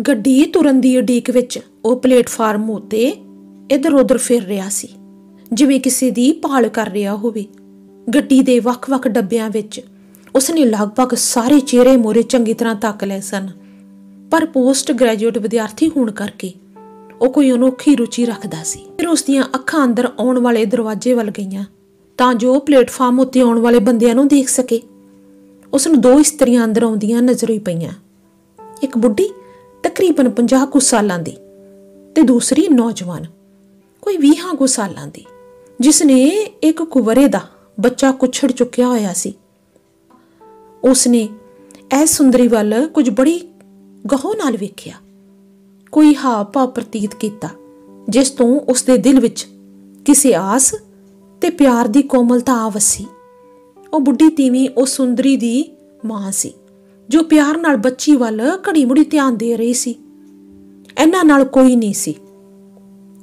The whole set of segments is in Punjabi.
ਗੱਡੀ ਤੁਰਨ ਦੀ ਉਡੀਕ ਵਿੱਚ ਉਹ ਪਲੇਟਫਾਰਮ ਉਤੇ ਇੱਧਰ ਉੱਧਰ ਫਿਰ ਰਿਹਾ ਸੀ। ਜਿਵੇਂ ਕਿਸੇ ਦੀ ਭਾਲ ਕਰ ਰਿਹਾ ਹੋਵੇ। ਗੱਡੀ ਦੇ ਵੱਖ-ਵੱਖ ਡੱਬਿਆਂ ਵਿੱਚ ਉਸਨੇ ਲਗਭਗ ਸਾਰੇ ਚਿਹਰੇ ਮੋਰੇ ਚੰਗੀ ਤਰ੍ਹਾਂ ਤੱਕ ਲਏ ਸਨ। ਪਰ ਪੋਸਟ ਗ੍ਰੈਜੂਏਟ ਵਿਦਿਆਰਥੀ ਹੋਣ ਕਰਕੇ ਉਹ ਕੋਈ ਅਨੋਖੀ ਰੁਚੀ ਰੱਖਦਾ ਸੀ। ਫਿਰ ਉਸ ਦੀਆਂ ਅੱਖਾਂ ਅੰਦਰ ਆਉਣ ਵਾਲੇ ਦਰਵਾਜ਼ੇ ਵੱਲ ਗਈਆਂ ਤਾਂ ਜੋ ਪਲੇਟਫਾਰਮ ਉੱਤੇ ਆਉਣ ਵਾਲੇ ਬੰਦਿਆਂ ਨੂੰ ਦੇਖ ਸਕੇ। ਉਸ ਨੂੰ ਦੋ ਇਸਤਰੀਆਂ ਅੰਦਰ ਆਉਂਦੀਆਂ ਨਜ਼ਰ ਹੀ ਪਈਆਂ। ਇੱਕ ਬੁੱਢੀ ਤਕਰੀਬਨ 50 ਕੁ ਸਾਲਾਂ ਦੀ ਤੇ ਦੂਸਰੀ ਨੌਜਵਾਨ ਕੋਈ 20 ਕੁ ਸਾਲਾਂ ਦੀ ਜਿਸ ਨੇ ਇੱਕ ਕੁਵਰੇ ਦਾ ਬੱਚਾ ਕੁਛੜ ਚੁੱਕਿਆ ਹੋਇਆ ਸੀ। ਉਸ ਨੇ ਐ ਸੁੰਦਰੀ ਵੱਲ ਕੁਝ ਬੜੀ ਗਹੋ ਨਾਲ ਵੇਖਿਆ। ਕੋਈ ਹਾਵ ਭਾਵ ਪ੍ਰਤੀਤ ਕੀਤਾ, ਜਿਸ ਤੋਂ ਉਸ ਦੇ ਦਿਲ ਵਿੱਚ ਕਿਸੇ ਆਸ ਤੇ ਪਿਆਰ ਦੀ ਕੋਮਲਤਾ ਆ ਵਸੀ। ਉਹ ਬੁੱਢੀ ਤੀਵੀਂ, ਉਹ ਸੁੰਦਰੀ ਦੀ ਮਾਂ ਸੀ। ਜੋ ਪਿਆਰ ਨਾਲ ਬੱਚੀ ਵੱਲ ਘੜੀ ਮੁੜੀ ਧਿਆਨ ਦੇ ਰਹੀ ਸੀ। ਇਹਨਾਂ ਨਾਲ ਕੋਈ ਨਹੀਂ ਸੀ।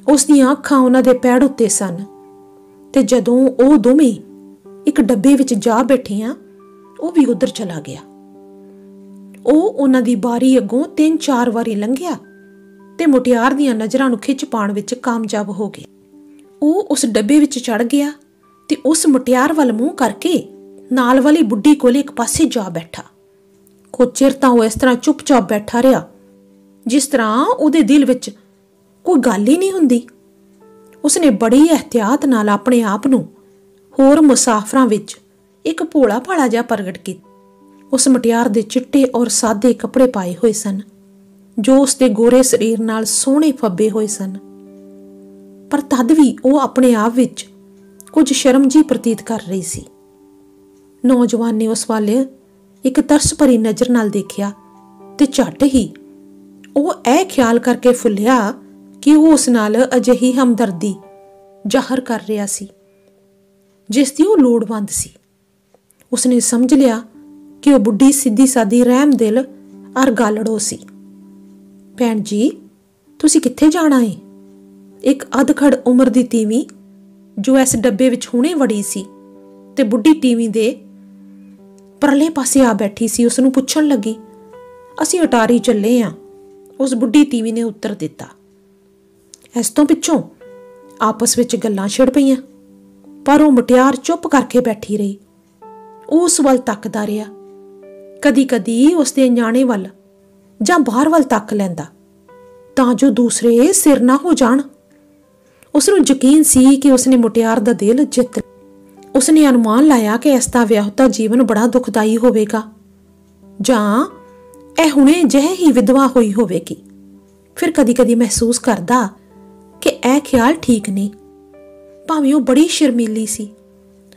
ਉਸ ਦੀਆਂ ਅੱਖਾਂ ਉਹਨਾਂ ਦੇ ਪੈੜ ਉੱਤੇ ਸਨ ਤੇ ਜਦੋਂ ਉਹ ਦੋਵੇਂ ਇੱਕ ਡੱਬੇ ਵਿੱਚ ਜਾ ਬੈਠੀਆਂ, ਉਹ ਵੀ ਉਧਰ ਚਲਾ ਗਿਆ। ਉਹ ਉਹਨਾਂ ਦੀ ਬਾਰੀ ਅੱਗੋਂ ਤਿੰਨ ਚਾਰ ਵਾਰੀ ਲੰਘਿਆ ਤੇ ਮੁਟਿਆਰ ਦੀਆਂ ਨਜ਼ਰਾਂ ਨੂੰ ਖਿੱਚ ਪਾਉਣ ਵਿੱਚ ਕਾਮਯਾਬ ਹੋ ਗਿਆ ਉਹ ਉਸ ਡੱਬੇ ਵਿੱਚ ਚੜ ਗਿਆ ਤੇ ਉਸ ਮੁਟਿਆਰ ਵੱਲ ਮੂੰਹ ਕਰਕੇ ਨਾਲ ਵਾਲੀ ਬੁੱਢੀ ਕੋਲ ਇੱਕ ਪਾਸੇ ਜਾ ਬੈਠਾ। ਕੁਝ ਚਿਰ ਤਾਂ ਉਹ ਇਸ ਤਰ੍ਹਾਂ ਚੁੱਪਚਾਪ ਬੈਠਾ ਰਿਹਾ, ਜਿਸ ਤਰ੍ਹਾਂ ਉਹਦੇ ਦਿਲ ਵਿੱਚ ਕੋਈ ਗੱਲ ਹੀ ਨਹੀਂ ਹੁੰਦੀ। ਉਸਨੇ ਬੜੀ ਇhtiyat ਨਾਲ ਆਪਣੇ ਆਪ ਨੂੰ ਹੋਰ ਮੁਸਾਫਰਾਂ ਵਿੱਚ ਇੱਕ ਭੋਲਾ ਭਾਲਾ ਜਿਹਾ ਪ੍ਰਗਟ ਕੀਤਾ। ਉਸ ਮਟਿਆਰ ਦੇ ਚਿੱਟੇ ਔਰ ਸਾਦੇ ਕੱਪੜੇ ਪਾਏ ਹੋਏ ਸਨ, ਜੋ ਉਸ ਦੇ ਗੋਰੇ ਸਰੀਰ ਨਾਲ ਸੋਹਣੇ ਫੱਬੇ ਹੋਏ ਸਨ। ਪਰ ਤਦ ਵੀ ਉਹ ਆਪਣੇ ਆਪ ਵਿੱਚ ਕੁਝ ਸ਼ਰਮ ਜੀ ਪ੍ਰਤੀਤ ਕਰ ਰਹੀ ਸੀ। ਨੌਜਵਾਨ ਨੇ ਉਸ ਵੱਲ ਇੱਕ ਤਰਸ ਭਰੀ ਨਜ਼ਰ ਨਾਲ ਦੇਖਿਆ ਤੇ ਝੱਟ ਹੀ ਉਹ ਇਹ ਖਿਆਲ ਕਰਕੇ ਫੁੱਲਿਆ ਕਿ ਉਹ ਉਸ ਨਾਲ ਅਜਿਹੀ ਹਮਦਰਦੀ ਜ਼ਾਹਰ ਕਰ ਰਿਹਾ ਸੀ, ਜਿਸ ਦੀ ਉਹ ਲੋੜਵੰਦ ਸੀ। ਉਸਨੇ ਸਮਝ ਲਿਆ ਕਿ ਉਹ ਬੁੱਢੀ ਸਿੱਧੀ ਸਾਦੀ ਰਹਿਮ ਦਿਲ ਅਰ ਗਾਲੜੋ ਸੀ। ਭੈਣ ਜੀ, ਤੁਸੀਂ ਕਿੱਥੇ ਜਾਣਾ ਏ? ਇੱਕ ਅਧਖੜ ਉਮਰ ਦੀ ਤੀਵੀਂ ਜੋ ਇਸ ਡੱਬੇ ਵਿੱਚ ਹੁਣੇ ਵੜੀ ਸੀ ਤੇ ਬੁੱਢੀ ਟੀਵੀ ਦੇ ਪਰਲੇ ਪਾਸੇ ਆ ਬੈਠੀ ਸੀ ਉਸ ਨੂੰ ਪੁੱਛਣ ਲੱਗੀ। ਅਸੀਂ ਅਟਾਰੀ ਚੱਲੇ ਆਂ। ਉਸ ਬੁੱਢੀ ਤੀਵੀ ਨੇ ਉੱਤਰ ਦਿੱਤਾ। ਇਸ ਤੋਂ ਪਿੱਛੋਂ ਆਪਸ ਵਿੱਚ ਗੱਲਾਂ ਛਿੜ ਪਈਆਂ, ਪਰ ਉਹ ਮੁਟਿਆਰ ਚੁੱਪ ਕਰਕੇ ਬੈਠੀ ਰਹੀ। ਉਸ ਵੱਲ ਤੱਕਦਾ ਰਿਹਾ। ਕਦੀ-ਕਦੀ ਉਸ ਦੇ ਨਿਆਣੇ ਵੱਲ ਜਾਂ ਬਾਹਰ ਵੱਲ ਤੱਕ ਲੈਂਦਾ, ਤਾਂ ਜੋ ਦੂਸਰੇ ਸਿਰ ਨਾ ਹੋ ਜਾਣ। ਉਸ ਨੂੰ ਯਕੀਨ ਸੀ ਕਿ ਉਸਨੇ ਮੁਟਿਆਰ ਦਾ ਦਿਲ ਜਿੱਤ ਉਸਨੇ ਅਨੁਮਾਨ ਲਾਇਆ ਕਿ ਇਸ ਦਾ ਵਿਆਹਤਾ ਜੀਵਨ ਬੜਾ ਦੁਖਦਾਈ ਹੋਵੇਗਾ। ਜਾਂ ਇਹ ਹੁਣੇ ਜਿਹੇ ਹੀ ਵਿਧਵਾ ਹੋਈ ਹੋਵੇਗੀ। ਫਿਰ ਕਦੀ-ਕਦੀ ਮਹਿਸੂਸ ਕਰਦਾ ਕਿ ਇਹ ਖਿਆਲ ਠੀਕ ਨਹੀਂ। ਭਾਵੇਂ ਉਹ ਬੜੀ ਸ਼ਰਮੀਲੀ ਸੀ।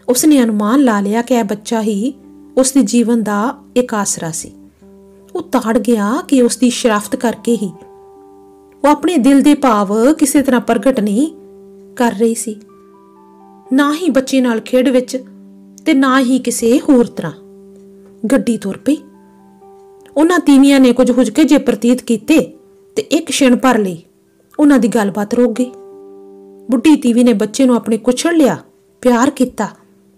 ਉਸਨੇ ਅਨੁਮਾਨ ਲਾ ਲਿਆ ਕਿ ਇਹ ਬੱਚਾ ਹੀ ਉਸ ਦੇ ਜੀਵਨ ਦਾ ਇੱਕ ਆਸਰਾ ਸੀ। ਉਹ ਤਾੜ ਗਿਆ ਕਿ ਉਸ ਦੀ ਸ਼ਰਾਫਤ ਕਰਕੇ ਹੀ। ਉਹ ਆਪਣੇ ਦਿਲ ਦੇ ਭਾਵ ਕਿਸੇ ਤਰ੍ਹਾਂ ਪ੍ਰਗਟ ਨਹੀਂ ਕਰ ਰਹੀ ਸੀ। ਨਾ ਹੀ ਬੱਚੇ ਨਾਲ ਖੇਡ ਵਿੱਚ ਤੇ ਨਾ ਹੀ ਕਿਸੇ ਹੋਰ ਤਰ੍ਹਾਂ। ਗੱਡੀ ਤੁਰ ਪਈ। ਉਹਨਾਂ ਤੀਵੀਆਂ ਨੇ ਕੁਝ ਹੁਜਕੇ ਜੇ ਪ੍ਰਤੀਤ ਕੀਤੇ ਤੇ ਇੱਕ ਛਿਣ ਭਰ ਲਈ। ਉਹਨਾਂ ਦੀ ਗੱਲਬਾਤ ਰੁਕ ਗਈ। ਬੁੱਢੀ ਤੀਵੀ ਨੇ ਬੱਚੇ ਨੂੰ ਆਪਣੇ ਕੁਛੜ ਲਿਆ, ਪਿਆਰ ਕੀਤਾ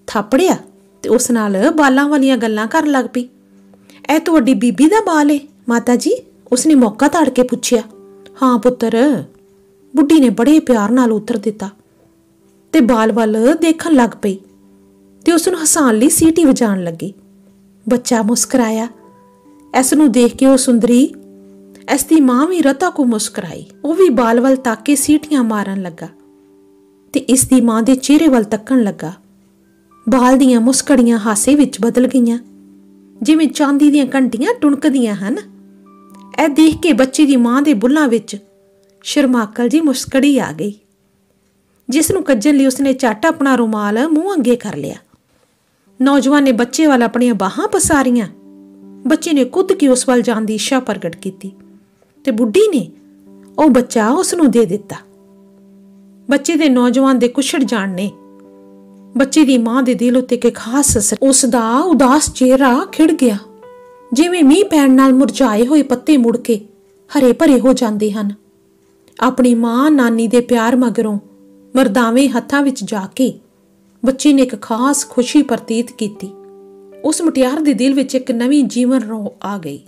ਥਾਪੜਿਆ ਤੇ ਉਸ ਨਾਲ ਬਾਲਾਂ ਵਾਲੀਆਂ ਗੱਲਾਂ ਕਰਨ ਲੱਗ ਪਈ। ਇਹ ਤੁਹਾਡੀ ਬੀਬੀ ਦਾ ਬਾਲ ਏ, ਮਾਤਾ ਜੀ? ਉਸਨੇ ਮੌਕਾ ਤਾੜ ਕੇ ਪੁੱਛਿਆ। ਹਾਂ ਪੁੱਤਰ। ਬੁੱਢੀ ਨੇ ਬੜੇ ਪਿਆਰ ਨਾਲ ਉੱਤਰ ਦਿੱਤਾ। ਤੇ ਬਾਲ ਵੱਲ ਦੇਖਣ ਲੱਗ ਪਈ ਤੇ ਉਸ ਨੂੰ ਹਸਾਉਣ ਲਈ ਸੀਟੀ ਵਜਾਉਣ ਲੱਗੀ। ਬੱਚਾ ਮੁਸਕਰਾਇਆ। ਇਸ ਨੂੰ ਦੇਖ ਕੇ ਉਹ ਸੁੰਦਰੀ, ਇਸ ਦੀ ਮਾਂ ਵੀ ਰਤਾ ਕੋ ਮੁਸਕਰਾਈ। ਉਹ ਵੀ ਬਾਲ ਵੱਲ ਤੱਕ ਕੇ ਸੀਟੀਆਂ ਮਾਰਨ ਲੱਗਾ ਤੇ ਇਸ ਦੀ ਮਾਂ ਦੇ ਚਿਹਰੇ ਵੱਲ ਤੱਕਣ ਲੱਗਾ। ਬਾਲ ਦੀਆਂ ਮੁਸਕੜੀਆਂ ਹਾਸੇ ਵਿੱਚ ਬਦਲ ਗਈਆਂ। ਜਿਵੇਂ ਚਾਂਦੀ ਦੀਆਂ ਘੰਟੀਆਂ ਟੁਣਕਦੀਆਂ ਹਨ। ਇਹ ਦੇਖ ਕੇ ਬੱਚੇ ਦੀ ਮਾਂ ਦੇ ਬੁੱਲਾਂ ਵਿੱਚ ਸ਼ਰਮਾਕਲ ਜੀ ਮੁਸਕੜੀ ਆ ਗਈ। ਜਿਸ ਨੂੰ ਕੱਜਣ ਲਈ ਉਸਨੇ ਝੱਟ ਆਪਣਾ ਰੁਮਾਲ ਮੂੰਹ ਅੱਗੇ ਕਰ ਲਿਆ। ਨੌਜਵਾਨ ਨੇ ਬੱਚੇ ਵੱਲ ਆਪਣੀਆਂ ਬਾਹਾਂ ਪਸਾਰੀਆਂ। ਬੱਚੇ ਨੇ ਕੁੱਦ ਕੇ ਉਸ ਵੱਲ ਜਾਣ ਦੀ ਇੱਛਾ ਪ੍ਰਗਟ ਕੀਤੀ ਤੇ ਬੁੱਢੀ ਨੇ ਉਹ ਬੱਚਾ ਉਸ ਨੂੰ ਦੇ ਦਿੱਤਾ। ਬੱਚੇ ਦੇ ਨੌਜਵਾਨ ਦੇ ਕੁਛੜ ਜਾਣ ਨੇ। ਬੱਚੇ ਦੀ ਮਾਂ ਦੇ ਦਿਲ ਉੱਤੇ ਇੱਕ ਖਾਸ ਅਸਰ ਉਸ ਦਾ ਉਦਾਸ ਚਿਹਰਾ ਖਿੜ ਗਿਆ। ਜਿਵੇਂ ਮੀਂਹ ਪੈਣ ਨਾਲ ਮੁਰਝਾਏ ਹੋਏ ਪੱਤੇ ਮੁੜ ਕੇ ਹਰੇ ਭਰੇ ਹੋ ਜਾਂਦੇ ਹਨ। ਆਪਣੀ ਮਾਂ ਨਾਨੀ ਦੇ ਪਿਆਰ ਮਗਰੋਂ ਮਰਦਾਵੇਂ ਹੱਥਾਂ ਵਿੱਚ ਜਾ ਕੇ ਬੱਚੀ ਨੇ ਇੱਕ ਖਾਸ ਖੁਸ਼ੀ ਪ੍ਰਤੀਤ ਕੀਤੀ। ਉਸ ਮੁਟਿਆਰ ਦੇ ਦਿਲ ਵਿੱਚ ਇੱਕ ਨਵੀਂ ਜੀਵਨ ਰੋ ਆ ਗਈ।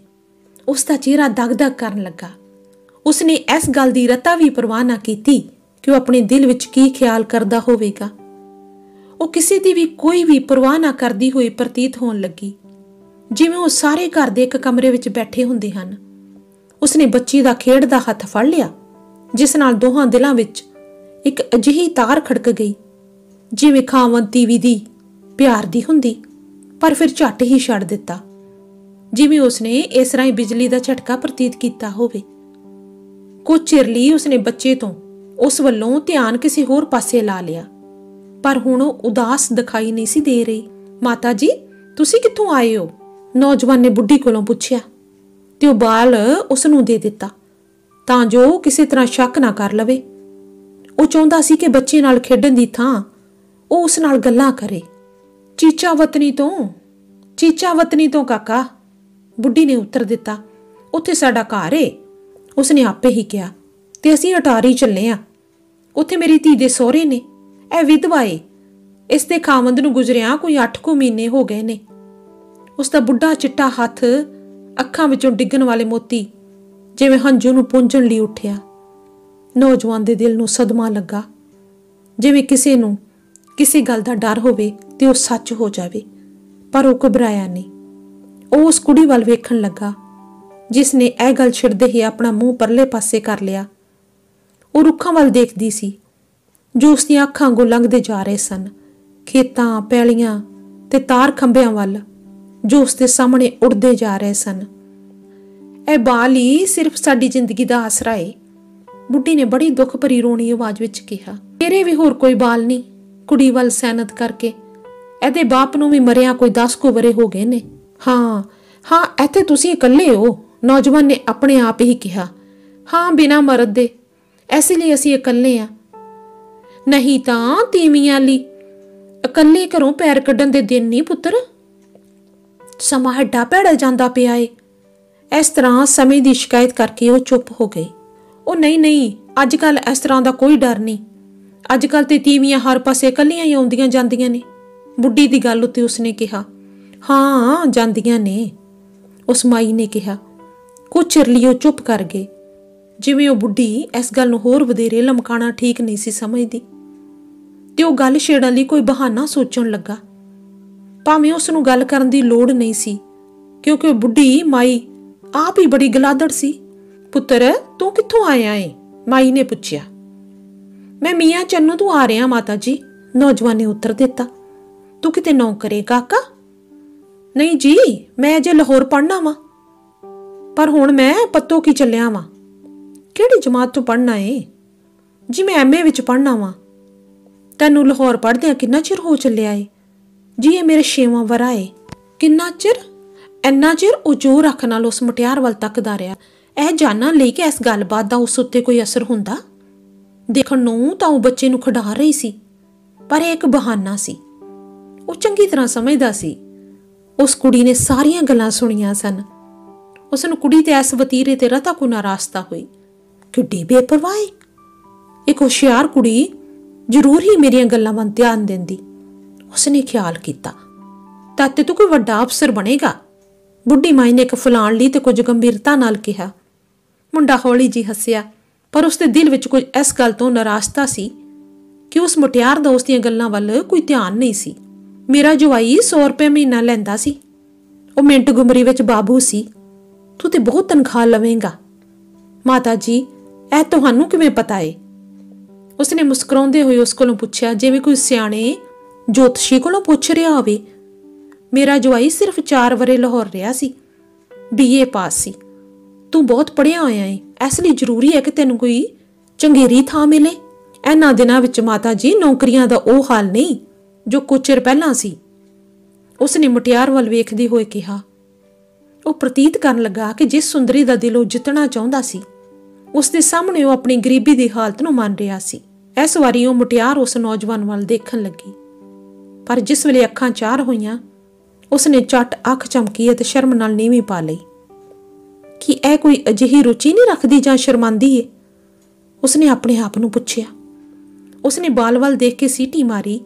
ਉਸ ਦਾ ਚਿਹਰਾ ਦਗਦਗ ਕਰਨ ਲੱਗਾ। ਉਸਨੇ ਇਸ ਗੱਲ ਦੀ ਰਤਾ ਵੀ ਪਰਵਾਹ ਨਾ ਕੀਤੀ ਕਿ ਉਹ ਆਪਣੇ ਦਿਲ ਵਿੱਚ ਕੀ ਖਿਆਲ ਕਰਦਾ ਹੋਵੇਗਾ। ਉਹ ਕਿਸੇ ਦੀ ਵੀ ਕੋਈ ਵੀ ਪਰਵਾਹ ਨਾ ਕਰਦੀ ਹੋਈ ਪ੍ਰਤੀਤ ਹੋਣ ਲੱਗੀ। ਜਿਵੇਂ ਉਹ ਸਾਰੇ ਘਰ ਦੇ ਇੱਕ ਕਮਰੇ ਵਿੱਚ ਬੈਠੇ ਹੁੰਦੇ ਹਨ। ਉਸਨੇ ਬੱਚੀ ਦਾ ਖੇਡ ਦਾ ਹੱਥ ਫੜ ਲਿਆ, ਜਿਸ ਨਾਲ ਦੋਹਾਂ ਦਿਲਾਂ ਵਿੱਚ ਇੱਕ ਅਜਿਹੀ ਤਾਰ ਖੜਕ ਗਈ, ਜਿਵੇਂ ਖਾਵਨ ਤੀਵੀ ਦੀ ਪਿਆਰ ਦੀ ਹੁੰਦੀ, ਪਰ ਫਿਰ ਝੱਟ ਹੀ ਛੱਡ ਦਿੱਤਾ। ਜਿਵੇਂ ਉਸਨੇ ਇਸ ਰਾਹੀਂ ਬਿਜਲੀ ਦਾ ਝਟਕਾ ਪ੍ਰਤੀਤ ਕੀਤਾ ਹੋਵੇ। ਕੁਝ ਚਿਰ ਲਈ ਉਸਨੇ ਬੱਚੇ ਤੋਂ ਉਸ ਵੱਲੋਂ ਧਿਆਨ ਕਿਸੇ ਹੋਰ ਪਾਸੇ ਲਾ ਲਿਆ। ਪਰ ਹੁਣ ਉਹ ਉਦਾਸ ਦਿਖਾਈ ਨਹੀਂ ਸੀ ਦੇ ਰਹੀ। ਮਾਤਾ ਜੀ, ਤੁਸੀਂ ਕਿੱਥੋਂ ਆਏ ਹੋ? ਨੌਜਵਾਨ ਨੇ ਬੁੱਢੀ ਕੋਲੋਂ ਪੁੱਛਿਆ। ਤੇ ਉਹ ਬਾਲ ਉਸ ਨੂੰ ਦੇ ਦਿੱਤਾ, ਤਾਂ ਜੋ ਕਿਸੇ ਤਰ੍ਹਾਂ ਸ਼ੱਕ ਨਾ ਕਰ ਲਵੇ। ਉਹ ਚਾਹੁੰਦਾ ਸੀ ਕਿ ਬੱਚੇ ਨਾਲ ਖੇਡਣ ਦੀ ਥਾਂ ਉਹ ਉਸ ਨਾਲ ਗੱਲਾਂ ਕਰੇ। ਚੀਚਾ ਵਤਨੀ ਤੋਂ, ਚੀਚਾ ਵਤਨੀ ਤੋਂ ਕਾਕਾ, ਬੁੱਢੀ ਨੇ ਉੱਤਰ ਦਿੱਤਾ, ਉੱਥੇ ਸਾਡਾ ਘਰ ਏ। ਉਸਨੇ ਆਪੇ ਹੀ ਕਿਹਾ, ਤੇ ਅਸੀਂ ਅਟਾਰੀ ਚੱਲੇ ਆ। ਉੱਥੇ ਮੇਰੀ ਧੀ ਦੇ ਸਹੁਰੇ ਨੇ, ਇਹ ਵਿਧਵਾ ਏ। ਇਸ ਦੇ ਖਾਵੰਦ ਨੂੰ ਗੁਜ਼ਰਿਆ ਕੋਈ 8 ਕੁ ਮਹੀਨੇ ਹੋ ਗਏ ਨੇ। ਉਸ ਦਾ ਬੁੱਢਾ ਚਿੱਟਾ ਹੱਥ ਅੱਖਾਂ ਵਿੱਚੋਂ ਡਿੱਗਣ ਵਾਲੇ ਮੋਤੀ ਜਿਵੇਂ ਹੰਝੂ ਨੂੰ ਪੁੰਝਣ ਲਈ ਉੱਠਿਆ। ਨੌਜਵਾਨ ਦੇ ਦਿਲ ਨੂੰ ਸਦਮਾ ਲੱਗਾ। ਜਿਵੇਂ ਕਿਸੇ ਨੂੰ ਕਿਸੇ ਗੱਲ ਦਾ ਡਰ ਹੋਵੇ ਤੇ ਉਹ ਸੱਚ ਹੋ ਜਾਵੇ, ਪਰ ਉਹ ਘਬਰਾਇਆ ਨਹੀਂ। ਉਹ ਉਸ ਕੁੜੀ ਵੱਲ ਵੇਖਣ ਲੱਗਾ, ਜਿਸ ਨੇ ਇਹ ਗੱਲ ਛਿੜਦੇ ਹੀ ਆਪਣਾ ਮੂੰਹ ਪਰਲੇ ਪਾਸੇ ਕਰ ਲਿਆ। ਉਹ ਰੁੱਖਾਂ ਵੱਲ ਦੇਖਦੀ ਸੀ, ਜੋ ਉਸ ਦੀਆਂ ਅੱਖਾਂ ਗੋ ਲੰਘਦੇ ਜਾ ਰਹੇ ਸਨ, ਖੇਤਾਂ, ਪੈਲੀਆਂ ਤੇ ਤਾਰ ਖੰਭਿਆਂ ਵੱਲ, ਜੋ ਉਸ ਦੇ ਸਾਹਮਣੇ ਉੱਡਦੇ ਜਾ ਰਹੇ ਸਨ। ਇਹ ਬਾਲ ਹੀ ਸਿਰਫ ਸਾਡੀ ਜ਼ਿੰਦਗੀ ਦਾ ਆਸਰਾ ਏ। ਬੁੱਢੀ ਨੇ ਬੜੀ ਦੁੱਖ ਭਰੀ ਰੋਣੀ ਆਵਾਜ਼ ਵਿੱਚ ਕਿਹਾ, ਤੇਰੇ ਵੀ ਹੋਰ ਕੋਈ ਬਾਲ ਨਹੀਂ, ਕੁੜੀ ਵੱਲ ਸੈਨਤ ਕਰਕੇ। ਇਹਦੇ ਬਾਪ ਨੂੰ ਵੀ ਮਰਿਆ ਕੋਈ 10 ਕੁ ਵਰੇ ਹੋ ਗਏ ਨੇ। ਹਾਂ ਹਾਂ, ਇੱਥੇ ਤੁਸੀਂ ਇਕੱਲੇ ਹੋ, ਨੌਜਵਾਨ ਨੇ ਆਪਣੇ ਆਪ ਹੀ ਕਿਹਾ। ਹਾਂ, ਬਿਨਾ ਮਰਦ ਦੇ ਐਸੇ ਲਈ ਅਸੀਂ ਇਕੱਲੇ ਆ ਨਹੀਂ ਤਾਂ ਤੀਵੀਆਂ ਲਈ, ਇਕੱਲੇ ਘਰੋਂ ਪੈਰ ਕੱਢਣ ਦੇ ਦਿਨ ਨਹੀਂ ਪੁੱਤਰ। ਸਮਾਂ ਹੱਡਾ ਭੈੜਾ ਜਾਂਦਾ ਪਿਆ ਏ। ਇਸ ਤਰ੍ਹਾਂ ਸਮੇਂ ਦੀ ਸ਼ਿਕਾਇਤ ਕਰਕੇ ਉਹ ਚੁੱਪ ਹੋ ਗਈ। ਉਹ ਨਹੀਂ ਨਹੀਂ ਅੱਜ ਕੱਲ ਇਸ ਤਰ੍ਹਾਂ ਦਾ ਕੋਈ ਡਰ ਨਹੀਂ। ਅੱਜ ਕੱਲ ਤੇ ਤੀਵੀਆਂ ਹਰ ਪਾਸੇ ਇਕੱਲੀਆਂ ਹੀ ਆਉਂਦੀਆਂ ਜਾਂਦੀਆਂ ਨੇ। ਬੁੱਢੀ ਦੀ ਗੱਲ ਉੱਤੇ ਉਸਨੇ ਕਿਹਾ, ਹਾਂ, ਜਾਂਦੀਆਂ ਨੇ। ਉਸ ਮਾਈ ਨੇ ਕਿਹਾ ਕੁਝ ਚਿਰ ਲਈ ਉਹ ਚੁੱਪ ਕਰ ਗਏ। ਜਿਵੇਂ ਉਹ ਬੁੱਢੀ ਇਸ ਗੱਲ ਨੂੰ ਹੋਰ ਵਧੇਰੇ ਲਮਕਾਣਾ ਠੀਕ ਨਹੀਂ ਸੀ ਸਮਝਦੀ। ਤੇ ਉਹ ਗੱਲ ਛੇੜਨ ਲਈ ਕੋਈ ਬਹਾਨਾ ਸੋਚਣ ਲੱਗਾ। ਭਾਵੇਂ ਉਸ ਨੂੰ ਗੱਲ ਕਰਨ ਦੀ ਲੋੜ ਨਹੀਂ ਸੀ, ਕਿਉਂਕਿ ਉਹ ਬੁੱਢੀ ਮਾਈ ਆਪ ਹੀ ਬੜੀ ਗਲਾਦੜ ਸੀ। ਪੁੱਤਰ, ਤੂੰ ਕਿੱਥੋਂ ਆਇਆ ਏ? ਮਾਈ ਨੇ ਪੁੱਛਿਆ। ਮੈਂ ਮੀਆਂ ਚੰਨੂ ਤੋਂ ਆ ਰਿਹਾ ਮਾਤਾ ਜੀ ਨੌਜਵਾਨ ਨੇ ਉੱਤਰ ਦਿੱਤਾ। ਤੂੰ ਕਿਤੇ ਨੌਕਰੇ ਕਾਕਾ? ਨਹੀਂ ਜੀ, ਮੈਂ ਅਜੇ ਲਾਹੌਰ ਪੜਨਾ ਵਾਂ। ਪਰ ਹੁਣ ਮੈਂ ਪੱਤੋ ਕੀ ਚੱਲਿਆ ਵਾਂ? ਕਿਹੜੀ ਜਮਾਤ ਤੋਂ ਪੜਨਾ ਏ? ਜੀ ਮੈਂ ਐਮਏ ਵਿੱਚ ਪੜਨਾ ਵਾਂ। ਤੈਨੂੰ ਲਾਹੌਰ ਪੜਦਿਆਂ ਕਿੰਨਾ ਚਿਰ ਹੋ ਚੱਲਿਆ ਏ? ਜੀ ਇਹ ਮੇਰੇ ਛੇਵਾਂ ਵਰਾ ਏ। ਕਿੰਨਾ ਚਿਰ? ਇੰਨਾ ਚਿਰ ਉਹ ਜੋ ਰੱਖ ਨਾਲ ਉਸ ਮਟਿਆਰ ਵੱਲ ਤੱਕਦਾ ਰਿਹਾ। ਇਹ ਜਾਣਨ ਲਈ ਕਿ ਇਸ ਗੱਲਬਾਤ ਦਾ ਉਸ ਉੱਤੇ ਕੋਈ ਅਸਰ ਹੁੰਦਾ? ਦੇਖਣ ਨੂੰ ਤਾਂ ਉਹ ਬੱਚੇ ਨੂੰ ਖਿਡਾ ਰਹੀ ਸੀ, ਪਰ ਇਹ ਇੱਕ ਬਹਾਨਾ ਸੀ। ਉਹ ਚੰਗੀ ਤਰ੍ਹਾਂ ਸਮਝਦਾ ਸੀ। ਉਸ ਕੁੜੀ ਨੇ ਸਾਰੀਆਂ ਗੱਲਾਂ ਸੁਣੀਆਂ ਸਨ। ਉਸ ਨੂੰ ਕੁੜੀ ਤੇ ਇਸ ਵਤੀਰੇ ਤੇ ਰਤਾ ਕੋ ਨਾਰਾਸਤਾ ਹੋਈ। ਕਿੱਡੀ ਬੇਪਰਵਾਹ! ਇੱਕ ਹੁਸ਼ਿਆਰ ਕੁੜੀ ਜ਼ਰੂਰ ਹੀ ਮੇਰੀਆਂ ਗੱਲਾਂ ਵੱਲ ਧਿਆਨ ਦਿੰਦੀ। ਉਸਨੇ ਖਿਆਲ ਕੀਤਾ ਤਾਂ ਤੇ ਤੂੰ ਕੋਈ ਵੱਡਾ ਅਫਸਰ ਬਣੇਗਾ? ਬੁੱਢੀ ਮਾਈ ਨੇ ਇੱਕ ਫਲਾਣ ਲਈ ਤੇ ਕੁਝ ਗੰਭੀਰਤਾ ਨਾਲ ਕਿਹਾ। ਮੁੰਡਾ ਹੌਲੀ ਜੀ ਹੱਸਿਆ, ਪਰ ਉਸਦੇ ਦਿਲ ਵਿੱਚ ਕੁਝ ਇਸ ਗੱਲ ਤੋਂ ਨਾਰਾਜ਼ਤਾ ਸੀ ਕਿ ਉਸ ਮੁਟਿਆਰ ਦੋਸਤ ਦੀਆਂ ਗੱਲਾਂ ਵੱਲ ਕੋਈ ਧਿਆਨ ਨਹੀਂ ਸੀ। ਮੇਰਾ ਜਵਾਈ 100 ਰੁਪਏ ਮਹੀਨਾ ਲੈਂਦਾ ਸੀ। ਉਹ ਮਿੰਟ ਗੁਮਰੀ ਵਿੱਚ ਬਾਬੂ ਸੀ। ਤੂੰ ਤੇ ਬਹੁਤ ਤਨਖਾਹ ਲਵੇਂਗਾ। ਮਾਤਾ ਜੀ, ਇਹ ਤੁਹਾਨੂੰ ਕਿਵੇਂ ਪਤਾ ਏ? ਉਸਨੇ ਮੁਸਕਰਾਉਂਦੇ ਹੋਏ ਉਸ ਕੋਲੋਂ ਪੁੱਛਿਆ, ਜਿਵੇਂ ਕੋਈ ਸਿਆਣੇ ਜੋਤਸ਼ੀ ਕੋਲੋਂ ਪੁੱਛ ਰਿਹਾ ਹੋਵੇ, ਮੇਰਾ ਜਵਾਈ ਸਿਰਫ 4 ਵਰੇ ਲਾਹੌਰ ਰਿਹਾ ਸੀ ਬੀਏ ਪਾਸ ਸੀ। ਤੂੰ ਬਹੁਤ ਪੜਿਆ ਹੋਇਆ ਏ। ਇਸ ਲਈ ਜ਼ਰੂਰੀ ਹੈ ਕਿ ਤੈਨੂੰ ਕੋਈ ਚੰਗੇਰੀ ਥਾਂ ਮਿਲੇ। ਇਹਨਾਂ ਦਿਨਾਂ ਵਿੱਚ ਮਾਤਾ ਜੀ, ਨੌਕਰੀਆਂ ਦਾ ਉਹ ਹਾਲ ਨਹੀਂ, ਜੋ ਕੁਝ ਚਿਰ ਪਹਿਲਾਂ ਸੀ। ਉਸਨੇ ਮੁਟਿਆਰ ਵੱਲ ਵੇਖਦੇ ਹੋਏ ਕਿਹਾ, ਉਹ ਪ੍ਰਤੀਤ ਕਰਨ ਲੱਗਾ ਕਿ ਜਿਸ ਸੁੰਦਰੀ ਦਾ ਦਿਲ ਉਹ ਜਿੱਤਣਾ ਚਾਹੁੰਦਾ ਸੀ ਉਸ ਦੇ ਸਾਹਮਣੇ ਉਹ ਆਪਣੀ ਗਰੀਬੀ ਦੀ ਹਾਲਤ ਨੂੰ ਮੰਨ ਰਿਹਾ ਸੀ। ਇਸ ਵਾਰੀ ਉਹ ਮੁਟਿਆਰ ਉਸ ਨੌਜਵਾਨ ਵੱਲ ਦੇਖਣ ਲੱਗੀ। ਪਰ ਜਿਸ ਵੇਲੇ ਅੱਖਾਂ ਚਾਰ ਹੋਈਆਂ, ਉਸਨੇ ਝਟ ਅੱਖ ਚਮਕੀ ਅਤੇ ਸ਼ਰਮ ਨਾਲ ਨੀਵੀਂ ਪਾ ਲਈ। ਕਿ ਇਹ ਕੋਈ ਅਜਿਹੀ ਰੁਚੀ ਨਹੀਂ ਰੱਖਦੀ ਜਾਂ ਸ਼ਰਮਾਂਦੀ ਏ? ਉਸਨੇ ਆਪਣੇ ਆਪ ਨੂੰ ਪੁੱਛਿਆ। ਉਸਨੇ ਬਾਲ ਵੱਲ ਦੇਖ ਕੇ ਸੀਟੀ ਮਾਰੀ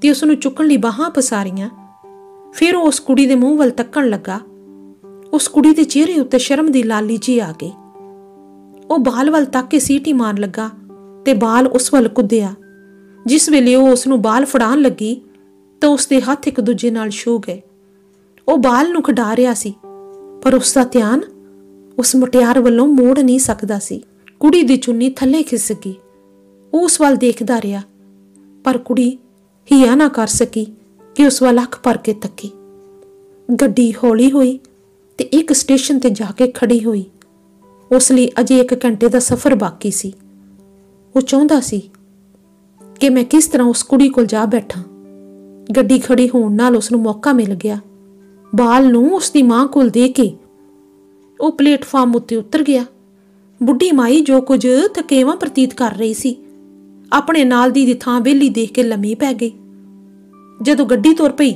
ਤੇ ਉਸ ਨੂੰ ਚੁੱਕਣ ਲਈ ਬਾਹਾਂ ਪਸਾਰੀਆਂ। ਫਿਰ ਉਹ ਉਸ ਕੁੜੀ ਦੇ ਮੂੰਹ ਵੱਲ ਤੱਕਣ ਲੱਗਾ। ਉਸ ਕੁੜੀ ਦੇ ਚਿਹਰੇ ਉੱਤੇ ਸ਼ਰਮ ਦੀ ਲਾਲੀ ਜੀ ਆ ਗਈ। ਉਹ ਬਾਲ ਵੱਲ ਤੱਕ ਕੇ ਸੀਟੀ ਮਾਰਨ ਲੱਗਾ ਤੇ ਬਾਲ ਉਸ ਵੱਲ ਕੁੱਦਿਆ। ਜਿਸ ਵੇਲੇ ਉਹ ਉਸ ਨੂੰ ਬਾਲ ਫੜਾਉਣ ਲੱਗੀ ਤਾਂ ਉਸ ਦੇ ਹੱਥ ਇੱਕ ਦੂਜੇ ਨਾਲ ਛੂ ਗਏ। ਉਹ ਬਾਲ ਨੂੰ ਖਿਡਾ ਰਿਹਾ ਸੀ, ਪਰ ਉਸ ਦਾ ਧਿਆਨ ਉਸ ਮੁਟਿਆਰ ਵੱਲੋਂ ਮੋੜ ਨਹੀਂ ਸਕਦਾ ਸੀ। ਕੁੜੀ ਦੀ ਚੁੰਨੀ ਥੱਲੇ ਖਿਸਕ ਗਈ। ਉਹ ਉਸ ਵੱਲ ਦੇਖਦਾ ਰਿਹਾ, ਪਰ ਕੁੜੀ ਹਿਆ ਨਾ ਕਰ ਸਕੀ ਕਿ ਉਸ ਵੱਲ ਅੱਖ ਭਰ ਕੇ ਤੱਕੀ। ਗੱਡੀ ਹੌਲੀ ਹੋਈ ਤੇ ਇੱਕ ਸਟੇਸ਼ਨ ਤੇ ਜਾ ਕੇ ਖੜੀ ਹੋਈ। ਉਸ ਲਈ ਅਜੇ 1 ਘੰਟੇ ਦਾ ਸਫ਼ਰ ਬਾਕੀ ਸੀ। ਉਹ ਚਾਹੁੰਦਾ ਸੀ ਕਿ ਮੈਂ ਕਿਸ ਤਰ੍ਹਾਂ ਉਸ ਕੁੜੀ ਕੋਲ ਜਾ ਬੈਠਾਂ। ਗੱਡੀ ਖੜੀ ਹੋਣ ਨਾਲ ਉਸ ਨੂੰ ਮੌਕਾ ਮਿਲ ਗਿਆ। ਬਾਲ ਨੂੰ ਉਸ ਦੀ ਮਾਂ ਕੋਲ ਦੇ ਕੇ ਉਹ ਪਲੇਟਫਾਰਮ ਉੱਤੇ ਉਤਰ ਗਿਆ। ਬੁੱਢੀ ਮਾਈ ਜੋ ਕੁਝ ਥਕੇਵਾਂ ਪ੍ਰਤੀਤ ਕਰ ਰਹੀ ਸੀ, ਆਪਣੇ ਨਾਲ ਦੀ ਦੀ ਥਾਂ ਵੇਲੀ ਦੇਖ ਕੇ ਲੰਮੀ ਪੈ ਗਈ। ਜਦੋਂ ਗੱਡੀ ਤੁਰ ਪਈ,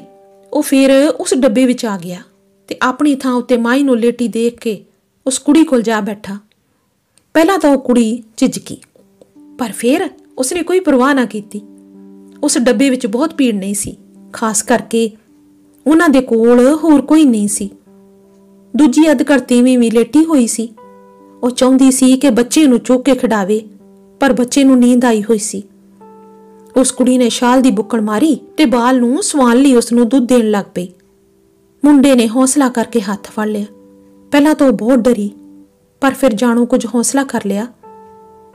ਉਹ ਫੇਰ ਉਸ ਡੱਬੇ ਵਿੱਚ ਆ ਗਿਆ ਤੇ ਆਪਣੀ ਥਾਂ ਉੱਤੇ ਮਾਈ ਨੂੰ ਲੇਟੀ ਦੇਖ ਕੇ ਉਸ ਕੁੜੀ ਕੋਲ ਜਾ ਬੈਠਾ। ਪਹਿਲਾਂ ਤਾਂ ਉਹ ਕੁੜੀ ਝਿਜਕੀ ਪਰ ਫਿਰ ਉਸਨੇ ਕੋਈ ਪਰਵਾਹ ਨਾ ਕੀਤੀ। ਉਸ ਡੱਬੇ ਵਿੱਚ ਬਹੁਤ ਭੀੜ ਨਹੀਂ ਸੀ, ਖਾਸ ਕਰਕੇ ਉਹਨਾਂ ਦੇ ਕੋਲ ਹੋਰ ਕੋਈ ਨਹੀਂ ਸੀ। ਦੂਜੀ ਅਧਕੜ ਤੀਵੀਂ ਵੀ ਲੇਟੀ ਹੋਈ ਸੀ। ਉਹ ਚਾਹੁੰਦੀ ਸੀ ਕਿ ਬੱਚੇ ਨੂੰ ਚੁੱਕ ਕੇ ਖਿਡਾਵੇ, ਪਰ ਬੱਚੇ ਨੂੰ ਨੀਂਦ ਆਈ ਹੋਈ ਸੀ। ਉਸ ਕੁੜੀ ਨੇ ਸ਼ਾਲ ਦੀ ਬੁੱਕਣ ਮਾਰੀ ਤੇ ਬਾਲ ਨੂੰ ਸਵਾਨ ਲਈ ਉਸ ਨੂੰ ਦੁੱਧ ਦੇਣ ਲੱਗ ਪਈ। ਮੁੰਡੇ ਨੇ ਹੌਸਲਾ ਕਰਕੇ ਹੱਥ ਫੜ ਲਿਆ। ਪਹਿਲਾਂ ਤਾਂ ਉਹ ਬਹੁਤ ਡਰੀ, ਪਰ ਫਿਰ ਜਾਣੂ ਕੁਝ ਹੌਸਲਾ ਕਰ ਲਿਆ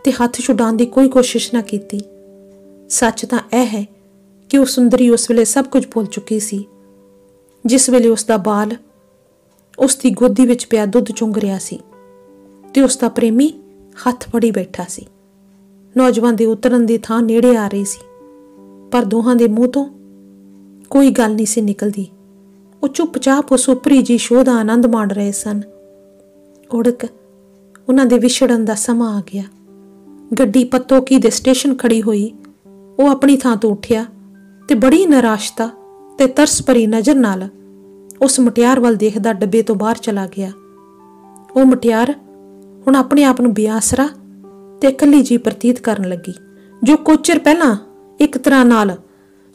ਤੇ ਹੱਥ ਛੁਡਾਉਣ ਦੀ ਕੋਈ ਕੋਸ਼ਿਸ਼ ਨਾ ਕੀਤੀ। ਸੱਚ ਤਾਂ ਇਹ ਹੈ ਕਿ ਉਹ ਸੁੰਦਰੀ ਉਸ ਵੇਲੇ ਸਭ ਕੁਝ ਭੁੱਲ ਚੁੱਕੀ ਸੀ। ਜਿਸ ਵੇਲੇ ਉਸ ਦਾ ਬਾਲ ਉਸ ਦੀ ਗੋਦੀ ਵਿੱਚ ਪਿਆ ਦੁੱਧ ਚੁੰਗ ਰਿਹਾ ਸੀ ਤੇ ਉਸ ਦਾ ਪ੍ਰੇਮੀ ਹੱਥ ਫੜੀ ਬੈਠਾ ਸੀ। ਨੌਜਵਾਨ ਦੇ ਉਤਰਨ ਦੀ ਥਾਂ ਨੇੜੇ ਆ ਰਹੀ ਸੀ, ਪਰ ਦੋਹਾਂ ਦੇ ਮੂੰਹ ਤੋਂ ਕੋਈ ਗੱਲ ਨਹੀਂ ਸੀ ਨਿਕਲਦੀ। ਉਹ ਚੁੱਪਚਾਪ ਉਸ ਉਪਰੀ ਜੀ ਸ਼ੋਅ ਦਾ ਆਨੰਦ ਮਾਣ ਰਹੇ ਸਨ। ਉੜਕ ਉਹਨਾਂ ਦੇ ਵਿਛੜਨ ਦਾ ਸਮਾਂ ਆ ਗਿਆ। ਗੱਡੀ ਪੱਤੋਕੀ ਦੇ ਸਟੇਸ਼ਨ ਖੜੀ ਹੋਈ, ਉਹ ਆਪਣੀ ਥਾਂ ਤੋਂ ਉੱਠਿਆ ਤੇ ਬੜੀ ਨਿਰਾਸ਼ਤਾ ਤੇ ਤਰਸ ਭਰੀ ਨਜ਼ਰ ਨਾਲ ਉਸ ਮਟਿਆਰ ਵੱਲ ਦੇਖਦਾ ਡੱਬੇ ਤੋਂ ਬਾਹਰ ਚਲਾ ਗਿਆ। ਉਹ ਮਟਿਆਰ ਹੁਣ ਆਪਣੇ ਆਪ ਨੂੰ ਬਿਆਸਰਾ ਤੇ ਇਕੱਲੀ ਜੀ ਪ੍ਰਤੀਤ ਕਰਨ ਲੱਗੀ, ਜੋ ਕੋਚਰ ਪਹਿਲਾਂ ਇੱਕ ਤਰ੍ਹਾਂ ਨਾਲ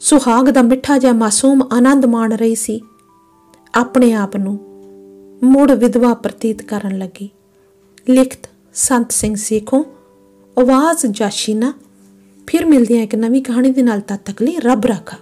ਸੁਹਾਗ ਦਾ ਮਿੱਠਾ ਜਿਹਾ ਮਾਸੂਮ ਆਨੰਦ ਮਾਣ ਰਹੀ ਸੀ, ਆਪਣੇ ਆਪ ਨੂੰ ਮੁੜ ਵਿਧਵਾ ਪ੍ਰਤੀਤ ਕਰਨ ਲੱਗੀ। ਲਿਖਤ ਸੰਤ ਸਿੰਘ ਸੇਖੋਂ ਆਵਾਜ਼ ਜਾਸ਼ੀਨਾ ਫਿਰ ਮਿਲਦੇ ਹਾਂ ਇੱਕ ਨਵੀਂ ਕਹਾਣੀ ਦੇ ਨਾਲ ਤਦ ਤੱਕ ਲਈ ਰੱਬ ਰਾਖਾ।